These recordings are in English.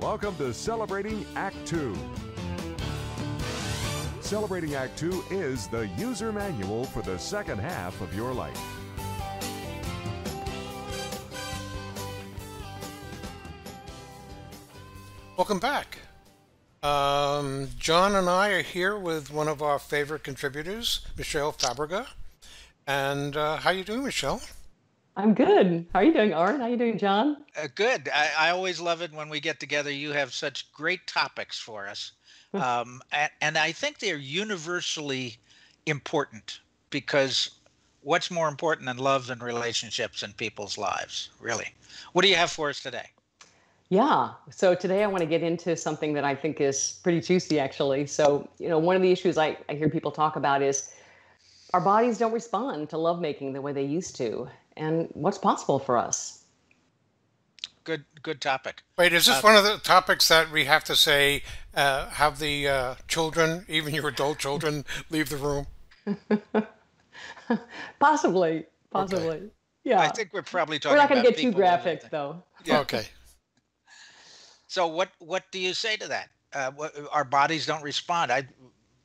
Welcome to Celebrating Act Two. Celebrating Act Two is the user manual for the second half of your life. Welcome back. Um, John and I are here with one of our favorite contributors, Michele Fabrega. And uh, how you doing, Michele? I'm good. How are you doing, Art? How are you doing, John? Uh, good. I, I always love it when we get together. You have such great topics for us. Um, and, and I think they're universally important because what's more important than love and relationships in people's lives, really? What do you have for us today? Yeah. So today I want to get into something that I think is pretty juicy, actually. So, you know, one of the issues I, I hear people talk about is our bodies don't respond to lovemaking the way they used to. And what's possible for us? Good, good topic. Wait, is this Uh, one of the topics that we have to say, uh, have the uh, children, even your adult children, leave the room? Possibly. Possibly. Yeah. I think we're probably talking We're not going to get too people who live graphic, there. though. Yeah. Okay. So what, what do you say to that? Uh, what, our bodies don't respond. I,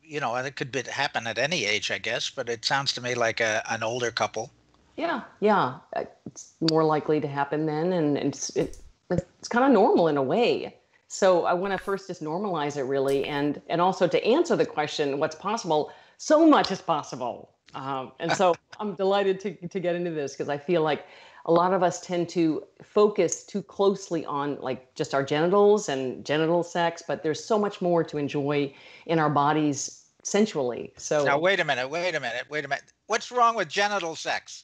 you know, it could be, happen at any age, I guess, but it sounds to me like a, an older couple. Yeah, yeah, uh, it's more likely to happen then, and, and it's it, it's kind of normal in a way. So I want to first just normalize it really, and and also to answer the question, what's possible? So much is possible, um, and so I'm delighted to to get into this because I feel like a lot of us tend to focus too closely on like just our genitals and genital sex, but there's so much more to enjoy in our bodies sensually. So Now, wait a minute, wait a minute, wait a minute. What's wrong with genital sex?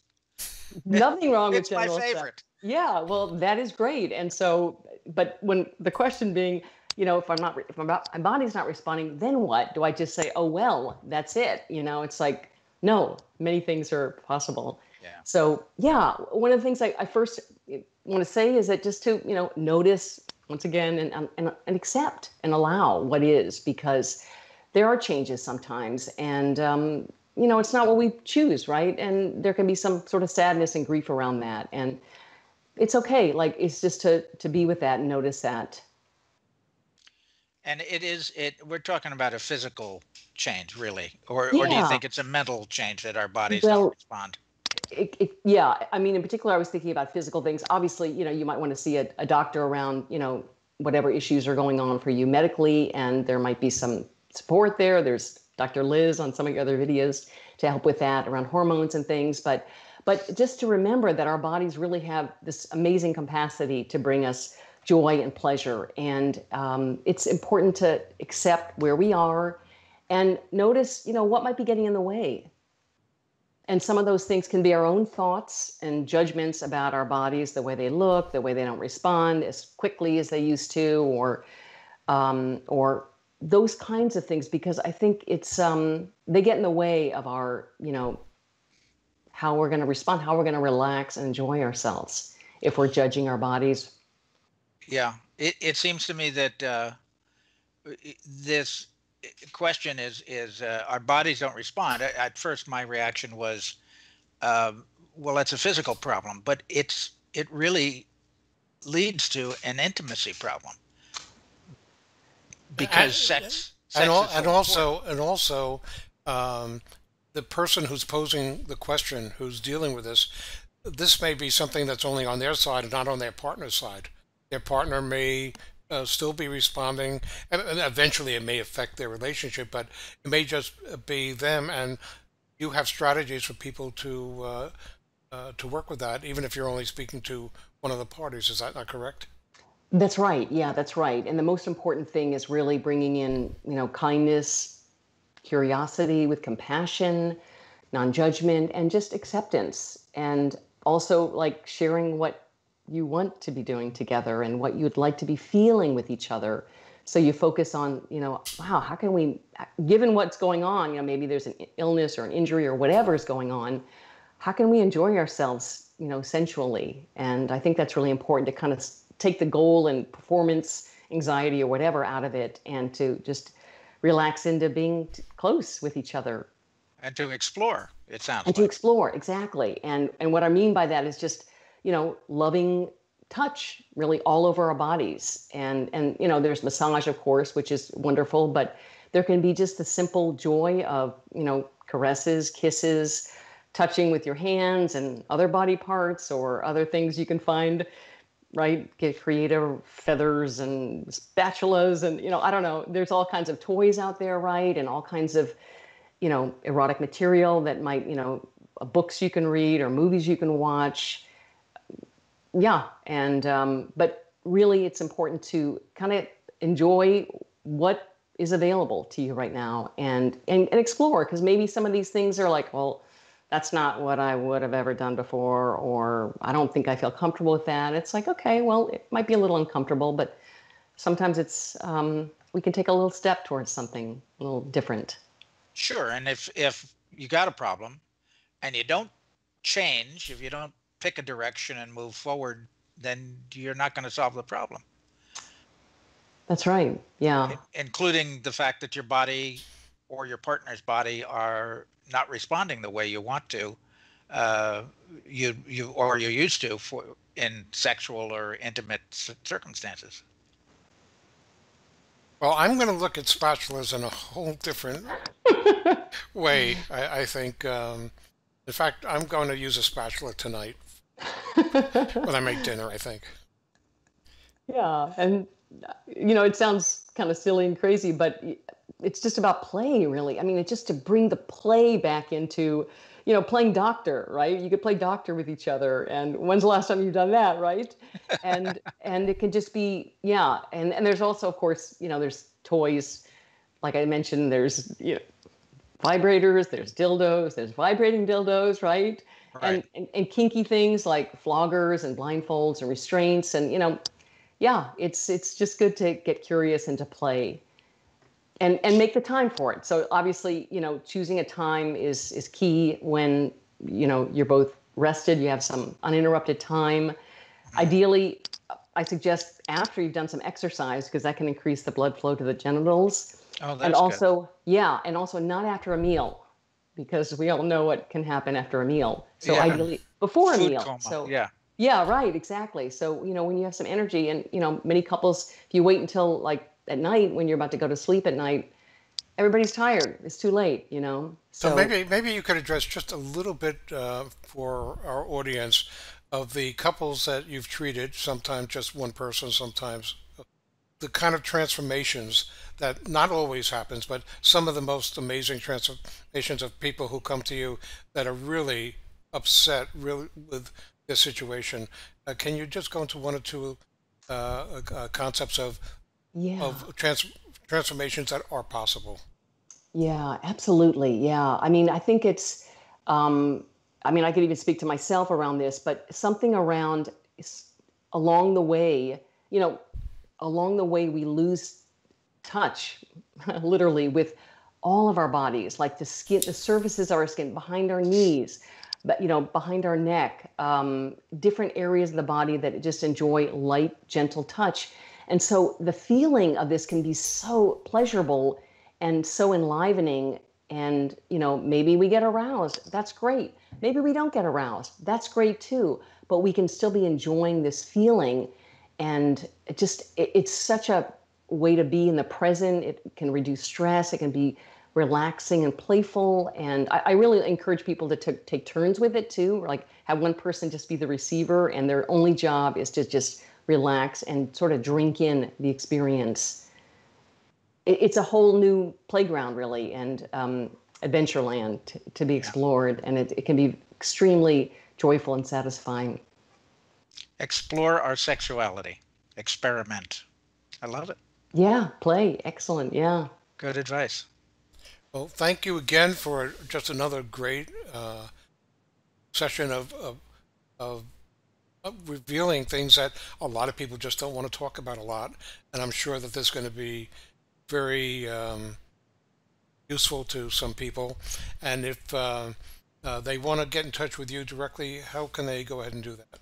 nothing wrong with It's my favorite. Yeah, well, that is great. And so, but when the question being, you know, if I'm not, if my body's not responding, then what? Do I just say, oh, well, that's it? You know, it's like, no, many things are possible. Yeah. So, yeah, one of the things I, I first want to say is that just to, you know, notice once again and, um, and, and accept and allow what is because there are changes sometimes. And, um, you know, it's not what we choose, right? And there can be some sort of sadness and grief around that. And it's okay. Like, it's just to, to be with that and notice that. And it is it. We're talking about a physical change, really, or or do you think it's a mental change that our bodies Well, don't respond? it, it, yeah i mean in particular i was thinking about physical things obviously you know you might want to see a, a doctor around you know whatever issues are going on for you medically and there might be some support there there's dr liz on some of your other videos to help with that around hormones and things. But but just to remember that our bodies really have this amazing capacity to bring us joy and pleasure. And um, it's important to accept where we are and notice you know what might be getting in the way. And some of those things can be our own thoughts and judgments about our bodies, the way they look, the way they don't respond as quickly as they used to, or um, or those kinds of things. Because I think it's um, they get in the way of our, you know, how we're going to respond, how we're going to relax and enjoy ourselves if we're judging our bodies. Yeah, it it seems to me that uh, this question is is uh, our bodies don't respond. At first, my reaction was, um, well, that's a physical problem, but it's it really leads to an intimacy problem because sex. sex and, al- so and also and also um, the person who's posing the question who's dealing with this this may be something that's only on their side and not on their partner's side. Their partner may uh, still be responding and, and eventually it may affect their relationship but it may just be them and you have strategies for people to uh, uh, to work with that even if you're only speaking to one of the parties. Is that not correct That's right. Yeah, that's right. And the most important thing is really bringing in, you know, kindness, curiosity with compassion, non-judgment, and just acceptance. And also like sharing what you want to be doing together and what you'd like to be feeling with each other. So you focus on, you know, wow, how can we, given what's going on, you know, maybe there's an illness or an injury or whatever is going on, how can we enjoy ourselves, you know, sensually? And I think that's really important to kind of take the goal and performance anxiety or whatever out of it and to just relax into being t- close with each other and to explore. It sounds and to explore exactly and and what i mean by that is just you know loving touch really all over our bodies. And and you know, there's massage, of course, which is wonderful, but there can be just the simple joy of you know caresses, kisses, touching with your hands and other body parts or other things you can find right? Get creative feathers and spatulas and you know i don't know. There's all kinds of toys out there right? And all kinds of you know erotic material that might you know books you can read or movies you can watch. Yeah and um, but really it's important to kind of enjoy what is available to you right now and and, and explore because maybe some of these things are like well that's not what I would have ever done before, or I don't think I feel comfortable with that. It's like, okay, well, it might be a little uncomfortable, but sometimes it's um, we can take a little step towards something a little different. Sure, and if if you got a problem and you don't change, if you don't pick a direction and move forward, then you're not going to solve the problem. That's right. Yeah. Including the fact that your body or your partner's body are not responding the way you want to, uh, you you or you're used to for in sexual or intimate circumstances. Well, I'm going to look at spatulas in a whole different way. I, I think, um, in fact, I'm going to use a spatula tonight when I make dinner. I think. Yeah, and you know, it sounds kind of silly and crazy, but it's just about play, really. I mean, it's just to bring the play back into, you know, playing doctor, right? You could play doctor with each other. And when's the last time you've done that, right? And and it can just be, yeah. And and there's also, of course, you know, there's toys, like I mentioned. There's you know, vibrators. There's dildos. There's vibrating dildos, right? right. And, and and kinky things like floggers and blindfolds and restraints and you know, yeah, it's it's just good to get curious and to play and and make the time for it. So obviously, you know, choosing a time is is key when you know you're both rested. You have some uninterrupted time. Ideally, I suggest after you've done some exercise because that can increase the blood flow to the genitals. Oh, that's and also, good. yeah, and also not after a meal because we all know what can happen after a meal. So Yeah. ideally before a meal. coma. So yeah, yeah, right, exactly. So, you know, when you have some energy and, you know, many couples, if you wait until like at night when you're about to go to sleep at night, everybody's tired. It's too late, you know? So maybe maybe you could address just a little bit uh, for our audience of the couples that you've treated. Sometimes just one person, sometimes the kind of transformations that not always happens, but some of the most amazing transformations of people who come to you that are really upset, really with their situation. Uh, can you just go into one or two uh, uh, concepts of yeah. of trans- transformations that are possible? Yeah, absolutely. Yeah. I mean, I think it's, um, I mean, I could even speak to myself around this, but something around along the way, you know, along the way, we lose touch literally with all of our bodies, like the skin, the surfaces of our skin, behind our knees, but, you know, behind our neck, um, different areas of the body that just enjoy light, gentle touch. And so the feeling of this can be so pleasurable and so enlivening and you know maybe we get aroused. That's great. Maybe we don't get aroused. That's great too. But we can still be enjoying this feeling and it just it, it's such a way to be in the present. It can reduce stress. It can be relaxing and playful. And i, I really encourage people to t- take turns with it too like have one person just be the receiver and their only job is to just relax and sort of drink in the experience. It's a whole new playground really and um, adventureland to, to be explored. And it, it can be extremely joyful and satisfying. Explore our sexuality, experiment. I love it. yeah play. Excellent. Yeah. Good advice. Well, thank you again for just another great uh, session of, of, of, of revealing things that a lot of people just don't want to talk about a lot. And I'm sure that this is going to be very um, useful to some people. And if uh, uh, they want to get in touch with you directly, how can they go ahead and do that?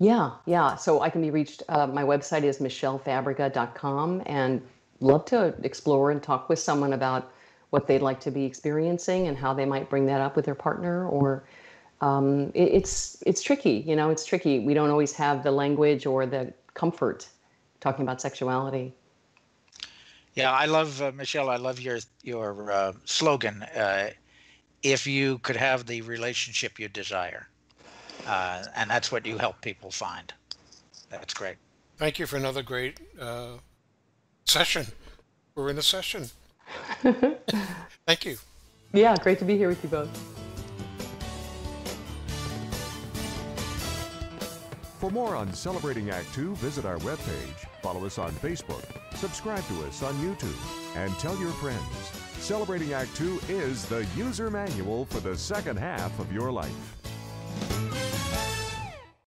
yeah yeah so i can be reached uh, my website is michelefabrega.com and love to explore and talk with someone about what they'd like to be experiencing and how they might bring that up with their partner or um, it, it's it's tricky. You know, it's tricky. We don't always have the language or the comfort talking about sexuality. Yeah, I love uh, Michele. I love your your uh, slogan. Uh, if you could have the relationship you desire, uh, and that's what you help people find. That's great. Thank you for another great uh, session. We're in a session. Thank you. Yeah, great to be here with you both. For more on Celebrating Act Two, visit our webpage, follow us on Facebook, subscribe to us on YouTube, and tell your friends. Celebrating Act Two is the user manual for the second half of your life.